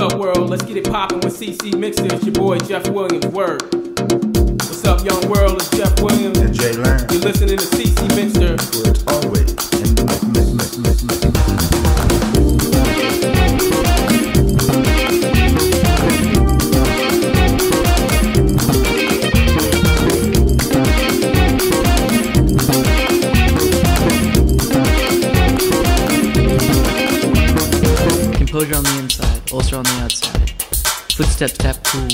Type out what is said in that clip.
up, world? Let's get it poppin' with CC Mixer. It's your boy Jeff Williams. Word. What's up, young world? It's Jeff Williams. And Jay Lance. You're listening to CC Mixer. Composure on the inside, ulcer on the outside. Footsteps tap cool.